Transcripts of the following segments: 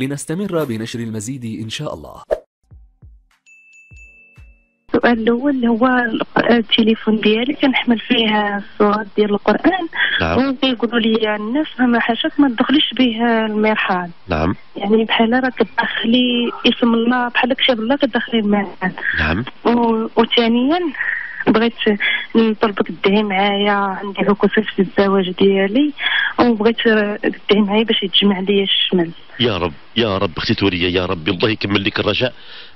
لنستمر بنشر المزيد إن شاء الله. السؤال الأول هو التليفون ديالي كنحمل فيه الصور ديال القرآن. نعم. وكيقولوا لي الناس ما حاشاك ما تدخليش به المرحاض نعم. يعني بحال راه كتدخلي اسم الله بحال كتاب الله كتدخلي المرحاض نعم. و- وثانيا بغيت نطلبك تدعي معايا عندي عكوسات في الزواج ديالي. وبغيت تدعي معايا باش يتجمع لي الشمل يا رب يا رب أختي توريا يا رب الله يكمل لك الرجاء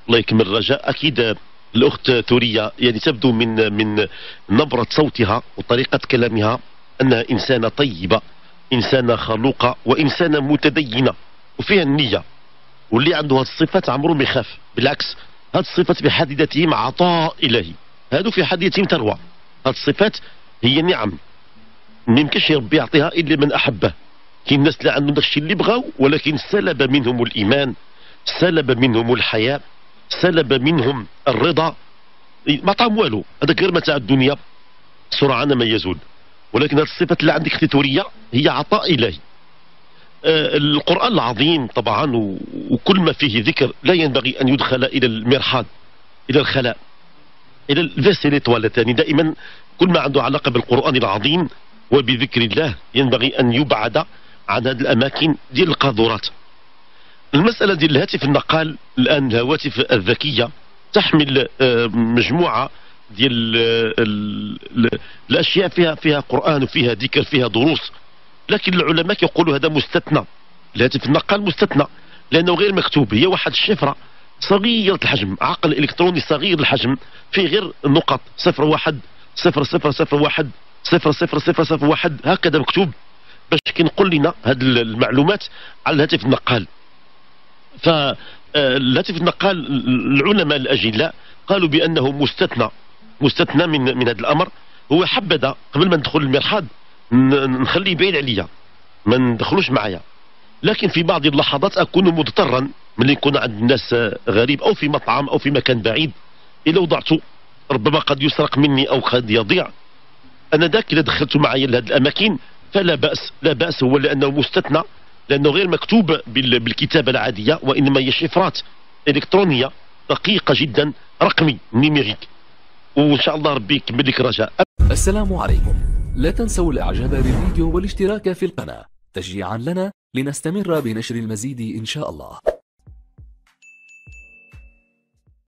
الله يكمل الرجاء. أكيد الأخت توريا يعني تبدو من من نبرة صوتها وطريقة كلامها انها إنسانة طيبة إنسانة خلوقة وإنسانة متدينة وفيها النية. واللي عنده هذه الصفات عمره ما يخاف بالعكس هذه الصفات بحد ذاتهم عطاء إلهي. هادو في حد ذاتهم ثروه هذه الصفات هي نعم ما يمكنش ربي يعطيها إلا من أحبه. كاين الناس اللي عندهم داكشي اللي بغاو ولكن سلب منهم الإيمان سلب منهم الحياة سلب منهم الرضا. ما عطاهم والو. هذاك غير متاع الدنيا. سرعان ما يزول. ولكن هذه الصفة اللي عندك أختي توريا هي عطاء إلهي. آه، القرآن العظيم طبعا وكل ما فيه ذكر لا ينبغي أن يدخل إلى المرحاض إلى الخلاء. إلى الفيسيلي تواليت يعني دائما كل ما عنده علاقة بالقرآن العظيم وبذكر الله ينبغي أن يبعد عن هذه الأماكن ديال القاذورات. المسألة ديال الهاتف النقال الآن الهواتف الذكية تحمل آه، مجموعة ديال آه، ال- ال- الأشياء فيها فيها قرآن وفيها ذكر فيها دروس. لكن العلماء يقولوا هذا مستثنى. الهاتف النقال مستثنى لأنه غير مكتوب. هي واحد الشفرة صغيرة الحجم عقل إلكتروني صغير الحجم فيه غير النقط صفر واحد صفر صفر صفر واحد. صفر صفر صفر صفر واحد هكذا مكتوب. باش كنقول لنا هذه المعلومات على الهاتف النقال. فالهاتف النقال العلماء الأجلاء قالوا بأنه مستثنى مستثنى من من هذا الأمر. هو حبذا قبل ما ندخل المرحاض نخليه بعيد عليا ما ندخلوش معايا. لكن في بعض اللحظات أكون مضطرا ملي يكون عند الناس غريب أو في مطعم أو في مكان بعيد. اذا وضعته ربما قد يسرق مني أو قد يضيع. أنا ذاك اذا دخلت معايا لهذه الأماكن فلا بأس لا بأس هو لأنه مستثنى لأنه غير مكتوب بال- بالكتابة العادية وإنما هي شفرات إلكترونية دقيقة جدا رقمي نيميريك. وإن شاء الله ربي يكمل لك رجاء. السلام عليكم. لا تنسوا الإعجاب بالفيديو والاشتراك في القناة. تشجيعا لنا لنستمر بنشر المزيد إن شاء الله.